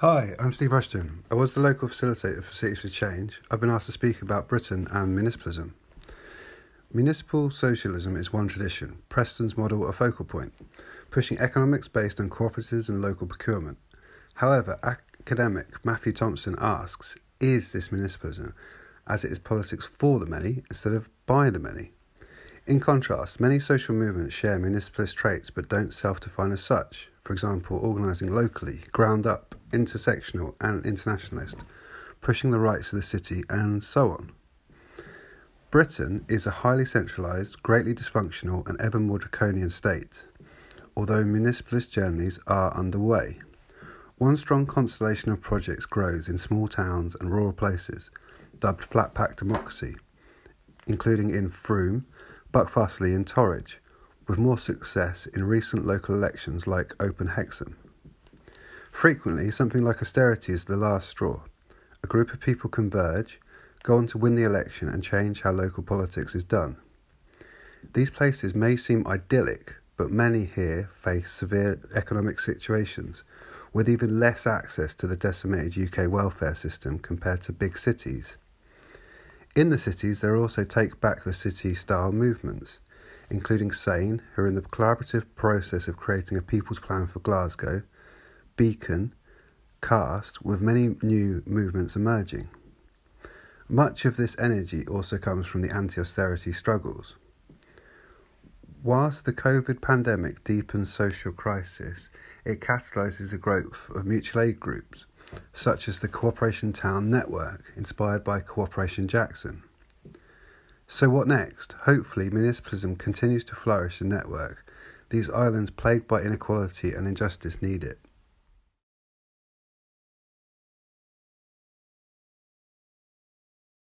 Hi, I'm Steve Rushton. I was the local facilitator for Cities for Change. I've been asked to speak about Britain and municipalism. Municipal socialism is one tradition, Preston's model a focal point, pushing economics based on cooperatives and local procurement. However, academic Matthew Thompson asks Is this municipalism, as it is politics for the many instead of by the many? In contrast, many social movements share municipalist traits but don't self define as such. For example, organising locally, ground up, intersectional, and internationalist, pushing the rights of the city, and so on. Britain is a highly centralised, greatly dysfunctional, and ever more draconian state, although municipalist journeys are underway. One strong constellation of projects grows in small towns and rural places, dubbed flat pack democracy, including in Frome, Buckfastleigh and Torridge, with more success in recent local elections like Open Hexham. Frequently, something like austerity is the last straw. A group of people converge, go on to win the election, and change how local politics is done. These places may seem idyllic, but many here face severe economic situations, with even less access to the decimated UK welfare system compared to big cities. In the cities, there are also take back the city style movements, including SANE, who are in the collaborative process of creating a people's plan for Glasgow, Beacon, Cast, with many new movements emerging. Much of this energy also comes from the anti austerity struggles. Whilst the COVID pandemic deepens social crisis, it catalyses the growth of mutual aid groups such as the Cooperation Town Network, inspired by Cooperation Jackson. So, what next? Hopefully, municipalism continues to flourish and network. These islands plagued by inequality and injustice need it.